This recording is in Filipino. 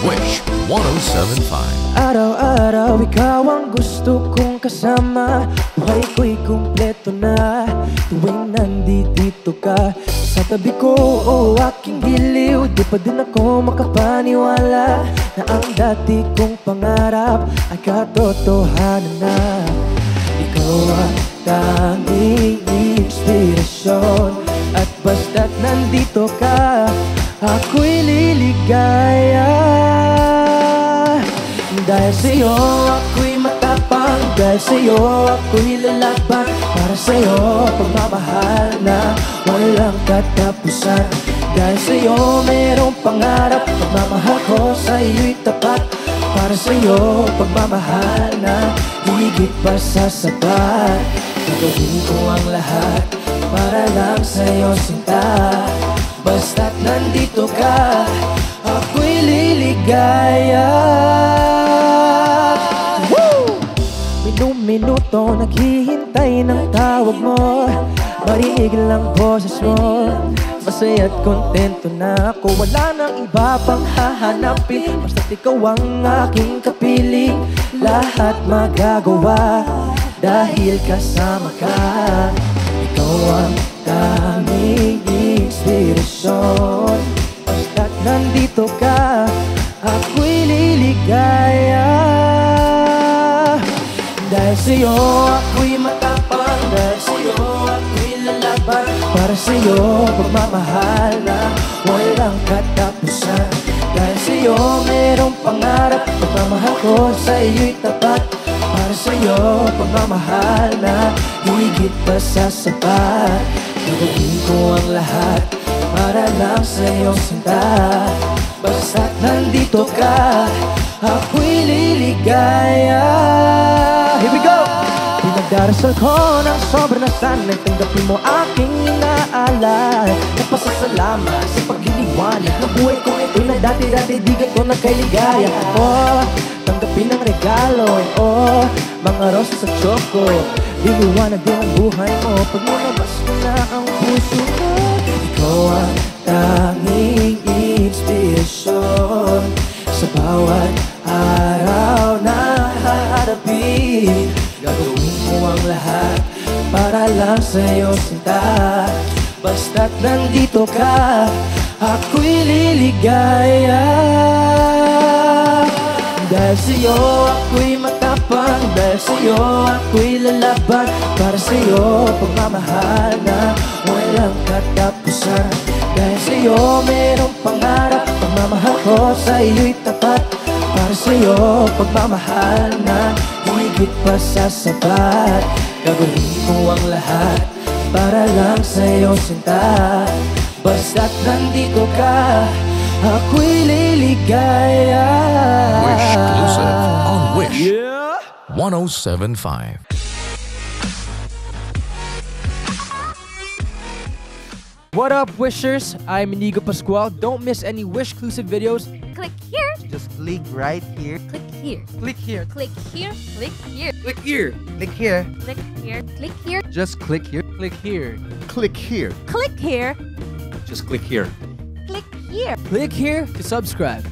1075. Araw-araw ikaw ang gusto kong kasama. Buhay ko'y kumpleto na. Tuwing nandito ka Sa tabi ko o aking giliw Di pa din ako makapaniwala Na ang dati kong pangarap Ay katotohanan na. Ikaw ang tanging inspirasyon At basta't nandito ka dahil sa'yo ako'y matapang. Dahil sa'yo ako'y lalaban. Para sa'yo pagmamahal na walang katapusan. Dahil sa'yo mayroong pangarap. Pagmamahal ko sa'yo'y tapat. Para sa'yo pagmamahal na higit pa sa sapat. Gagawin ko ang lahat para lang sa'yo sinta. Basta't nandito ka Ako'y liligaya Marinig lang boses mo Masaya't kontento na ako. Wala nang iba pang hahanapin. Basta't ikaw ang aking kapiling Lahat magagawa Dahil kasama ka. Ikaw ang tanging inspirasyon. Basta't nandito ka Ako'y liligaya. Dahil sa'yo ako'y Para sa'yo pagmamahal na walang katapusan. Dahil sa'yo mayroong pangarap. Pagmamahal ko sa'yo'y tapat. Para sa'yo pagmamahal na higit pa sa sapat. Gagawin ko ang lahat para lang sa'yo sinta. Basta't nandito ka, ako'y liligaya! Pinagdarasal ko ng sobrang na sanay Tanggapin mo aking inaalay. Nagpasasalamat sa pagliliwanag ng buhay ko ito'y na dati-dati di ko nagkailigaya Oh, tanggapin ang regalo Oh, mga rosas sa choco. Liliwanag din ang buhay mo Pag nilabas ko na ang puso ko Ikaw ang tanging inspirasyon Sa bawat araw na haharapin lahat para lang sa'yo sinta Basta't nandito ka, ako'y liligaya. Dahil sa'yo ako'y matapang. Dahil sa'yo ako'y lalaban. Para sa'yo pagmamahal na walang katapusan. Dahil sa'yo mayroong pangarap. Pagmamahal ko sa'yo'y tapat. Para sa'yo pagmamahal na higit pa sa sapat Gagawin ko ang lahat para lang sa'yo sinta. Basta't nandito ka, ako'y liligaya. Wish. Exclusive on Wish. Yeah! 1075. What up, Wishers? I'm Inigo Pascual. Don't miss any Wish exclusive videos. Click here, Just click right here. click here, Click here. click here, click here, Click here. Click here. click here, click here, Just click here. Click here. Click here. click here, Just click here. click here. Click here to subscribe.